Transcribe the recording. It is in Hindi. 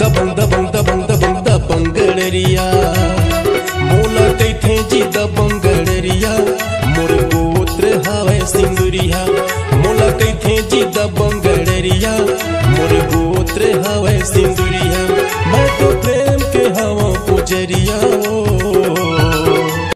दबंग दबंग दबंग दबंग दबंगड़रिया मोला कैथे जी दबंगड़रिया मोर गोत्र हवे सिंदुरिया मोला कैथे जी दबंगड़रिया मोर गोत्र हवे सिंदुरिया मैं तो प्रेम के हवा पुजरिया